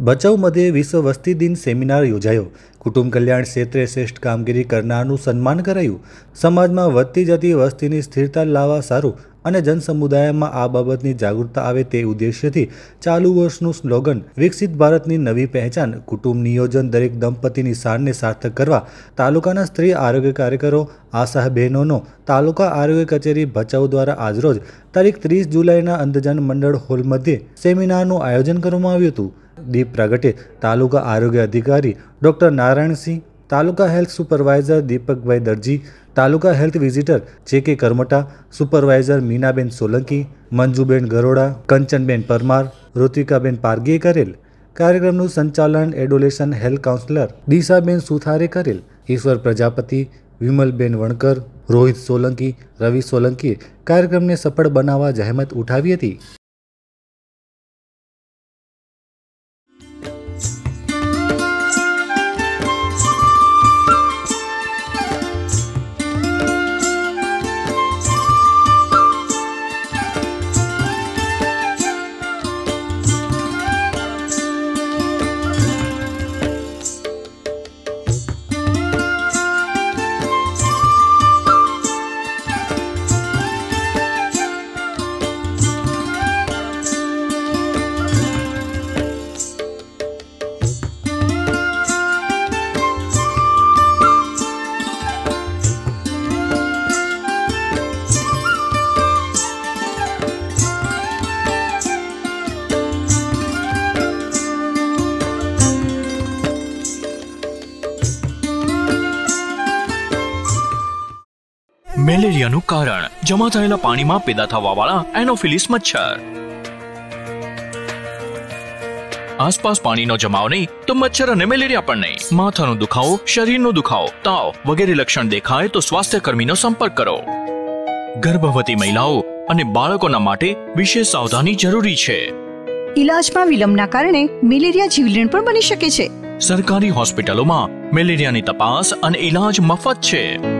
ભચાઉ મધ્યે વિશ્વ વસ્તી દિન સેમિનાર યોજાયો. કુટુંબ કલ્યાણ ક્ષેત્રે શ્રેષ્ઠ કામગીરી કરનારનું સન્માન કરાયું. સમાજમાં વધતી જતી વસ્તીની સ્થિરતા લાવવા સારું અને જનસમુદાયમાં આ બાબતની જાગૃતતા આવે તે ઉદ્દેશ્યથી ચાલુ વર્ષનું સ્લોગન, વિકસિત ભારતની નવી પહેચાન, કુટુંબ નિયોજન દરેક દંપતીની સારને સાર્થક કરવા, તાલુકાના સ્ત્રી આરોગ્ય કાર્યકરો, આશા બહેનોનો તાલુકા આરોગ્ય કચેરી ભચાઉ દ્વારા આજરોજ તારીખ ત્રીસ જુલાઈના અંધજન મંડળ હોલ મધ્યે સેમિનારનું આયોજન કરવામાં આવ્યું હતું. દીપ પ્રાગટે તાલુકા આરોગ્ય અધિકારી doctor Narayansinh taluka health supervisor Deepakbhai Darji, taluka health visitor J K Karmata, supervisor Meenaben Solanki, Manjuben Garoda, Kanchanben Parmar Ritikaben પારગીએ કરેલ કાર્યક્રમનું સંચાલન એડોલેશન હેલ્થ કાઉન્સિલર દિશાબેન સુથારે કરેલ. ઈશ્વર પ્રજાપતિ, વિમલબેન વણકર, રોહિત સોલંકી, રવિ સોલંકીએ કાર્યક્રમને સફળ બનાવવા જહેમત ઉઠાવી હતી. મેલેરિયાનું કારણ. જમા થયેલા પાણીમાં પેદા થવાવાળા એનોફિલિસ મચ્છર. આસપાસ પાણીનો જમાવ નહીં તો મચ્છર અને મેલેરિયા પણ નહીં. માથાનો દુખાવો શરીરનો દુખાવો તાવ વગેરે લક્ષણ દેખાય તો સ્વાસ્થ્ય કર્મીનો સંપર્ક કરો. ગર્ભવતી મહિલાઓ અને બાળકોના માટે વિશેષ સાવધાની જરૂરી છે. ઇલાજમાં વિલંબના કારણે મેલેરિયા જીવલેણ પણ બની શકે છે. સરકારી હોસ્પિટલોમાં મેલેરિયાની તપાસ અને ઈલાજ મફત છે.